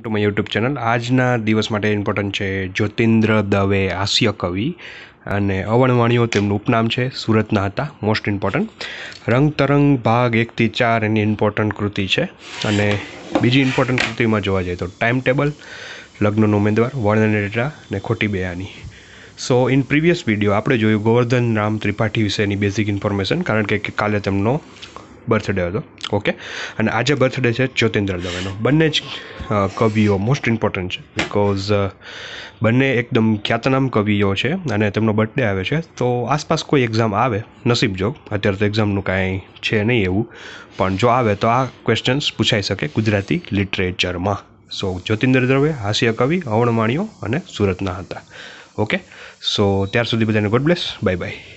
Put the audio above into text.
To my YouTube channel આજના દિવસ માટે ઇમ્પોર્ટન્ટ છે જ્યોતિન્દ્ર દવે હાસ્ય કવિ અને અવણવાણીઓ તેમનું ઉપનામ છે, સુરતના હતા મોસ્ટ ઇમ્પોર્ટન્ટ રંગ તરંગ ભાગ એકથી ચાર એની ઇમ્પોર્ટન્ટ કૃતિ છે. અને બીજી ઇમ્પોર્ટન્ટ કૃતિમાં જોવા જઈએ તો ટાઈમ ટેબલ લગ્નનો ઉમેદવાર, વર્ણન રેટા અને ખોટી બેયાની સો ઇન પ્રીવિયસ વીડિયો આપણે જોયું ગોવર્ધન રામ ત્રિપાઠી વિશેની બેઝિક ઇન્ફોર્મેશન કારણ કે કાલે તેમનો બર્થડે હતો. ઓકે? અને આજે બર્થડે છે જ્યોતિન્દ્ર દવેનો. બંને જ કવિઓ મોસ્ટ ઇમ્પોર્ટન્ટ છે બિકોઝ બંને એકદમ ખ્યાતનામ કવિઓ છે અને તેમનો બર્થડે આવે છે. તો આસપાસ કોઈ એક્ઝામ આવે? નસીબ જોગ. અત્યારે તો એક્ઝામનું કાંઈ છે નહીં એવું. પણ જો આવે તો આ ક્વેશ્ચન્સ પૂછાઈ શકે ગુજરાતી લિટરેચરમાં સો જ્યોતિન્દ્ર દવે, હાસ્ય કવિ અવણમાણીઓ અને સુરતના હતા. ઓકે? સો ત્યાર સુધી બધાને ગુડ બ્લેસ બાય બાય